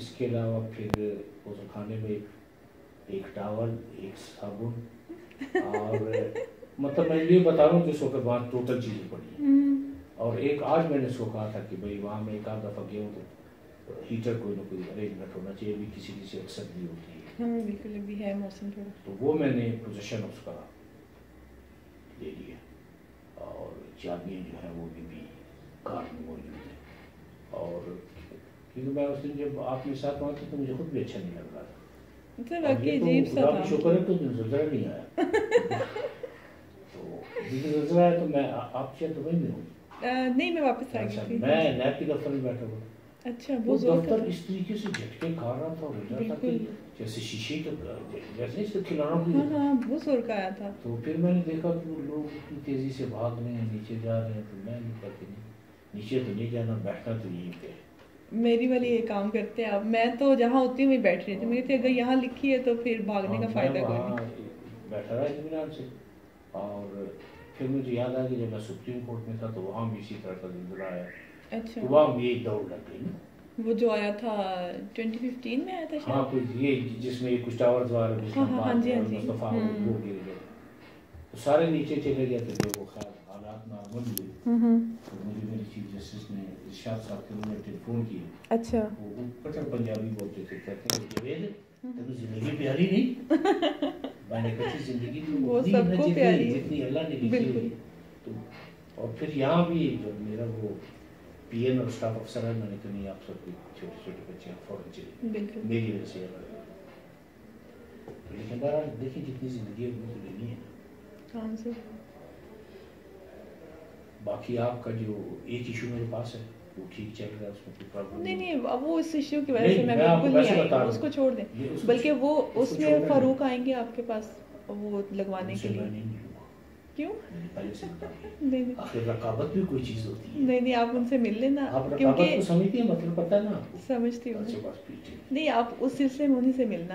اس کے علاوہ پھر غسل خانے میں ایک ٹاول ایک صابن اور مطلب میں یہ بتا رہا ہوں کہ اس وقت وہاں ٹوٹل چیزیں پڑی ہیں۔ اور ایک آج میں نے اس کو کہا تھا کہ بھائی وہاں میں ایک آدھ دفعہ گیا ہوں تو ہیٹر کوئی نہ کوئی ارینجمنٹ ہونا چاہیے بھی کسی کسی اکثر بھی ہوتی ہے۔ بالکل ابھی ہے موسم تھوڑا۔ تو وہ میں نے پوزیشن اس کا لے لیا اور چابیاں جو ہیں وہ بھی بھی کار میں موجود ہیں اور کیونکہ میں اس دن جب آپ کے ساتھ وہاں تھی تو مجھے خود بھی اچھا نہیں لگ رہا تھا۔ مطلب شکر ہے تو زلزلہ نہیں آیا۔ تو زلزلہ آیا تو میں آپ شاید دبئی میں ہوں۔ نہیں میں واپس آ اچھا گئی میں نیب کے دفتر میں بیٹھا ہوا۔ اچھا وہ دفتر اس طریقے سے جھٹکے کھا رہا تھا اور رہا تھا۔ جیسے شیشے کا جیسے اس کا کھلانا ہاں ہاں بہت زور کا آیا تھا۔ تو پھر میں نے دیکھا کہ وہ لوگ اتنی تیزی سے بھاگ رہے ہیں نیچے جا رہے ہیں تو میں نے کہا کہ نہیں نیچے تو نہیں جانا بیٹھنا تو یہیں پہ۔ ہے میری والی یہ کام کرتے ہیں اب میں تو جہاں ہوتی ہوں وہیں بیٹھ رہی تھی مجھے تھی اگر یہاں لکھی ہے تو پھر بھاگنے کا ہاں، فائدہ میں کوئی نہیں۔ بیٹھا رہا اطمینان سے۔ اور پھر مجھے یاد آ کہ جب میں سپریم کورٹ میں تھا تو وہاں بھی اسی طرح کا زلزلہ آیا۔ اچھا۔ وہاں بھی ایک دوڑ لگ گئی وہ جو آیا تھا 2015 میں آیا تھا ہاں کوئی یہ جس میں یہ کچھ ٹاورز بھی ہاں، ہاں، ہاں جی، ہاں جی۔ مصطفیٰ ہوں۔ وہ گر گئے۔ تو سارے نیچے چلے گئے تھے وہ خیر حالات نارمل ہوئے مجھے میرے ارشاد صاحب کے انہوں نے ٹیلی فون کیا اچھا۔ وہ کٹر پنجابی بولتے تھے کہتے ہیں جوید تمہیں زندگی پیاری نہیں۔ میں نے کہا جی، زندگی تو وہ اتنی ہے پیاری۔ جتنی اللہ نے لکھی۔ ہوئی تو اور پھر یہاں بھی جب میرا وہ پی این اور اسٹاف افسر ہے میں نے کہا نہیں آپ سب کے چھوٹے چھوٹے بچے ہیں فوراً چلے۔ میری وجہ سے لیکن بہرحال دیکھیں جتنی زندگی ہے اتنی تو لینی ہے۔ نا ہاں سے باقی آپ کا جو ایک ایشو میرے پاس ہے وہ ٹھیک چل رہا ہے اس میں کوئی پرابلم نہیں نہیں اب وہ اس ایشو کی وجہ سے میں بالکل نہیں آئی اس۔ کو چھوڑ دیں۔ بلکہ وہ اس میں۔ فاروق آئیں گے آپ کے پاس وہ لگوانے ان کے لیے۔ نہیں ملوں گا کیوں؟ میں نے پہلے سے بتا دیا نہیں نہیں۔ آخر رقابت بھی کوئی چیز ہوتی ہے۔ نہیں نہیں آپ ان سے مل لینا آپ رقابت کیونکہ کو سمجھتی ہیں مطلب پتہ ہے نا آپ کو۔ سمجھتی ہوں۔ بس ٹھیک ہے نہیں آپ اس سلسلے میں انہیں سے ملنا۔